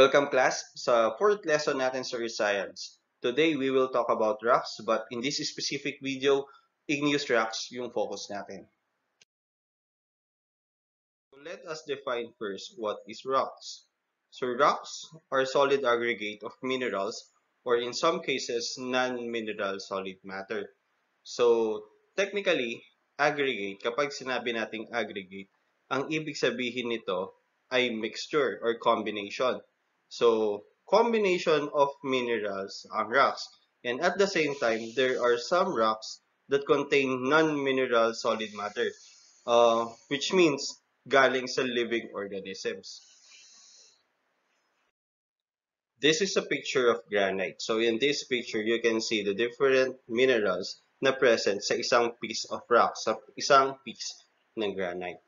Welcome class sa fourth lesson natin sa Earth Science. Today we will talk about rocks but in this specific video, igneous rocks yung focus natin. So let us define first what is rocks. So rocks are solid aggregate of minerals or in some cases non-mineral solid matter. So technically, aggregate, kapag sinabi nating aggregate, ang ibig sabihin nito ay mixture or combination. So, combination of minerals ang rocks. And at the same time, there are some rocks that contain non-mineral solid matter, uh, which means galing sa living organisms. This is a picture of granite. So in this picture, you can see the different minerals na present sa isang piece of rock, sa isang piece ng granite.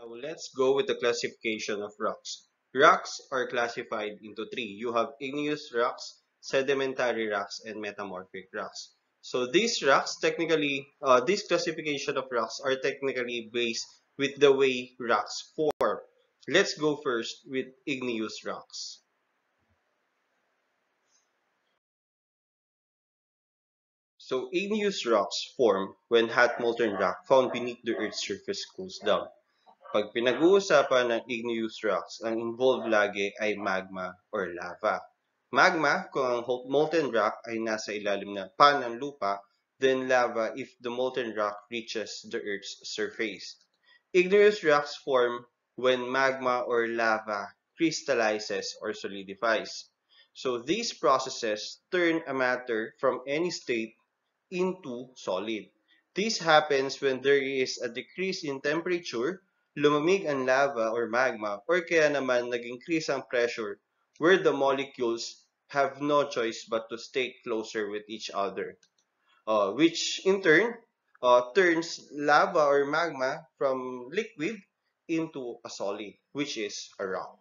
Now let's go with the classification of rocks. Rocks are classified into three. You have igneous rocks, sedimentary rocks, and metamorphic rocks. So these rocks technically, uh, this classification of rocks are technically based with the way rocks form. Let's go first with igneous rocks. So igneous rocks form when hot molten rock found beneath the Earth's surface cools down. Pag pinag-uusapan ng igneous rocks, ang involved lagi ay magma or lava. Magma, kung ang molten rock ay nasa ilalim ng pan ng lupa, then lava if the molten rock reaches the Earth's surface. Igneous rocks form when magma or lava crystallizes or solidifies. So these processes turn a matter from any state into solid. This happens when there is a decrease in temperature lumamig ang lava or magma or kaya naman nag-increase ang pressure where the molecules have no choice but to stay closer with each other. Uh, which in turn uh, turns lava or magma from liquid into a solid, which is a rock.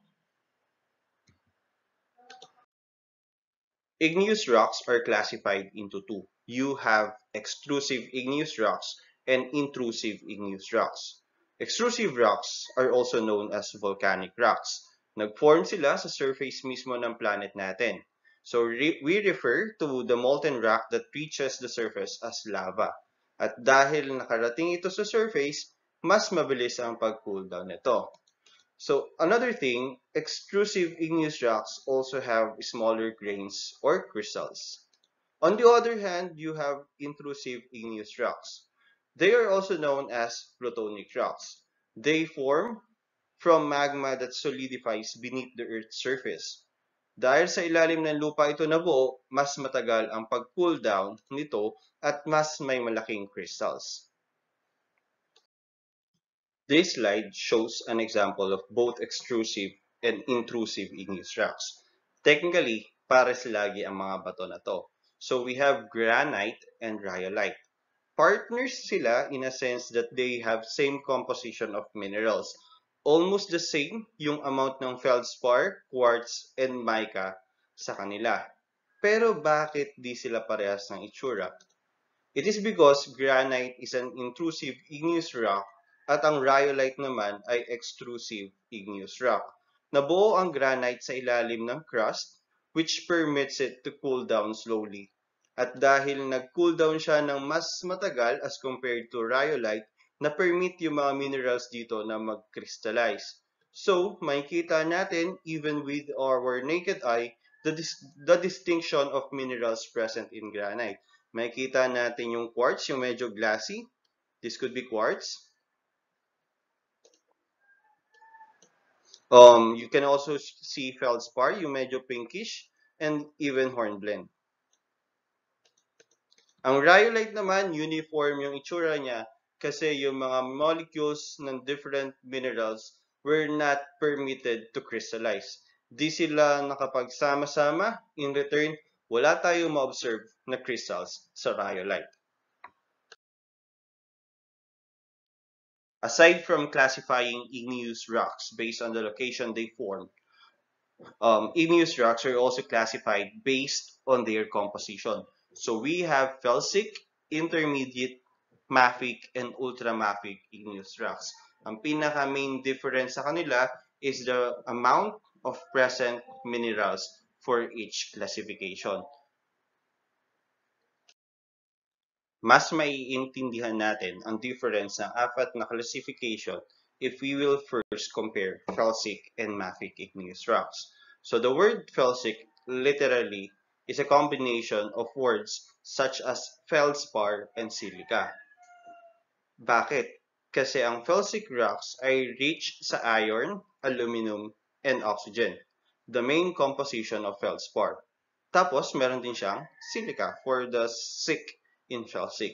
Igneous rocks are classified into two. You have extrusive igneous rocks and intrusive igneous rocks. Extrusive rocks are also known as volcanic rocks. Nag-form sila sa surface mismo ng planet natin. So re we refer to the molten rock that reaches the surface as lava. At dahil nakarating ito sa surface, mas mabilis ang pag-cool down nito. So another thing, extrusive igneous rocks also have smaller grains or crystals. On the other hand, you have intrusive igneous rocks. They are also known as plutonic rocks. They form from magma that solidifies beneath the Earth's surface. Dahil sa ilalim ng lupa ito nabuo, mas matagal ang pag-cool down nito at mas may malaking crystals. This slide shows an example of both extrusive and intrusive igneous rocks. Technically, pares lagi ang mga bato na to. So we have granite and rhyolite. Partners sila in a sense that they have same composition of minerals. Almost the same yung amount ng feldspar, quartz, and mica sa kanila. Pero bakit di sila parehas ng itsura? It is because granite is an intrusive igneous rock at ang rhyolite naman ay extrusive igneous rock. Nabuo ang granite sa ilalim ng crust which permits it to cool down slowly at dahil nag-cool down siya ng mas matagal as compared to rhyolite, na-permit yung mga minerals dito na mag-crystallize. So, makikita natin, even with our naked eye, the, dis the distinction of minerals present in granite. Makikita natin yung quartz, yung medyo glassy. This could be quartz. Um, you can also see feldspar, yung medyo pinkish, and even hornblende. Ang rhyolite naman, uniform yung itsura niya kasi yung mga molecules ng different minerals were not permitted to crystallize. Di sila nakapagsama-sama. In return, wala tayong ma-observe na crystals sa rhyolite. Aside from classifying igneous rocks based on the location they form, um, igneous rocks are also classified based on their composition. So we have felsic, intermediate, mafic, and ultramafic igneous rocks. Ang pinaka main difference sa kanila is the amount of present minerals for each classification. Mas maiintindihan natin ang difference ng apat na classification if we will first compare felsic and mafic igneous rocks. So the word felsic literally is a combination of words such as feldspar and silica. Bakit? Kasi ang felsic rocks ay rich sa iron, aluminum, and oxygen, the main composition of feldspar. Tapos, meron din siyang silica for the sick in felsic.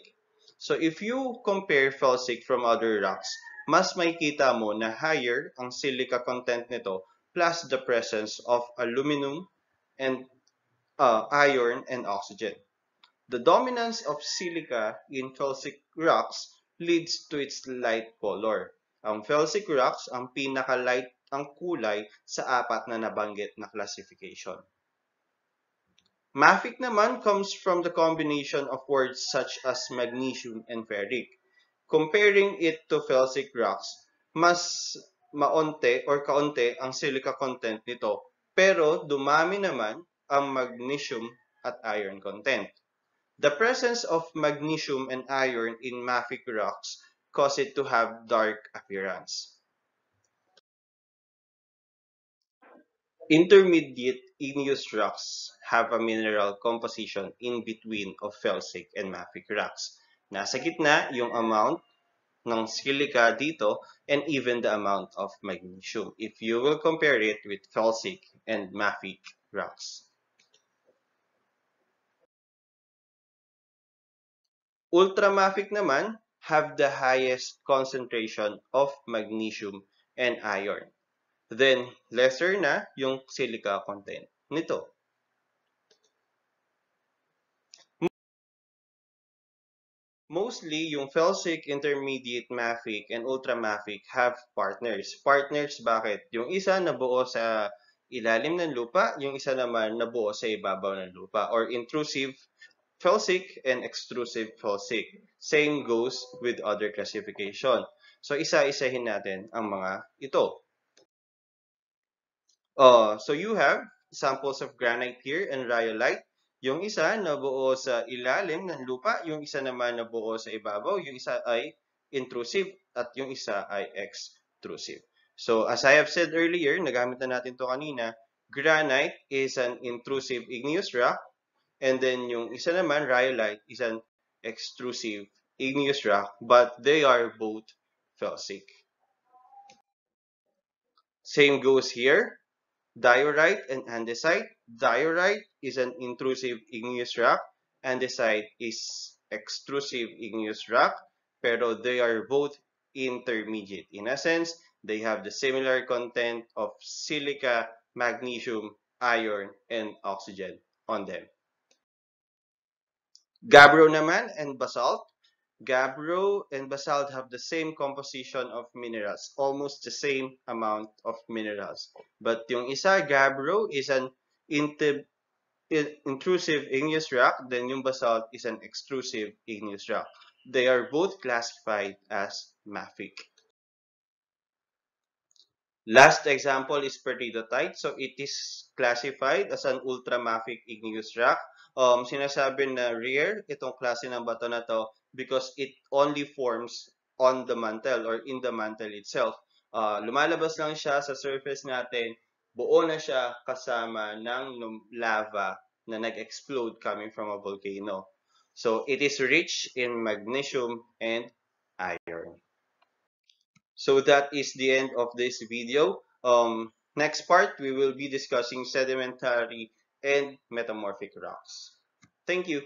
So, if you compare felsic from other rocks, mas makikita mo na higher ang silica content nito plus the presence of aluminum and uh, iron and oxygen. The dominance of silica in felsic rocks leads to its light color. Ang felsic rocks ang pinaka-light ang kulay sa apat na nabanggit na classification. Mafic naman comes from the combination of words such as magnesium and ferric. Comparing it to felsic rocks, mas maonte or kaunti ang silica content nito, pero dumami naman ang magnesium at iron content. The presence of magnesium and iron in mafic rocks cause it to have dark appearance. Intermediate igneous rocks have a mineral composition in between of felsic and mafic rocks. Nasa gitna yung amount ng silica dito and even the amount of magnesium if you will compare it with felsic and mafic rocks. Ultramafic naman have the highest concentration of magnesium and iron. Then, lesser na yung silica content nito. Mostly, yung felsic, intermediate mafic, and ultramafic have partners. Partners, bakit? Yung isa nabuo sa ilalim ng lupa, yung isa naman nabuo sa ibabaw ng lupa. Or intrusive felsic and extrusive felsic. Same goes with other classification. So, isa-isahin natin ang mga ito. Uh, so, you have samples of granite here and rhyolite. Yung isa nabuo sa ilalim ng lupa, yung isa naman nabuo sa ibabaw, yung isa ay intrusive at yung isa ay extrusive. So as I have said earlier, nagamit na natin to kanina, granite is an intrusive igneous rock and then yung isa naman, rhyolite, is an extrusive igneous rock but they are both felsic. Same goes here. Diorite and andesite. Diorite is an intrusive igneous rock. Andesite is extrusive igneous rock, pero they are both intermediate. In a sense, they have the similar content of silica, magnesium, iron, and oxygen on them. Gabbro naman and basalt. Gabbro and basalt have the same composition of minerals, almost the same amount of minerals. But yung isa, gabbro, is an intrusive igneous rock, then yung basalt is an extrusive igneous rock. They are both classified as mafic. Last example is peridotite. So it is classified as an ultramafic igneous rock. Um, sinasabi na rare itong klase ng bato na to because it only forms on the mantle or in the mantle itself. Uh, lumalabas lang siya sa surface natin, buo na siya kasama ng lava na nag-explode coming from a volcano. So it is rich in magnesium and iron. So that is the end of this video. Um, next part, we will be discussing sedimentary and metamorphic rocks. Thank you.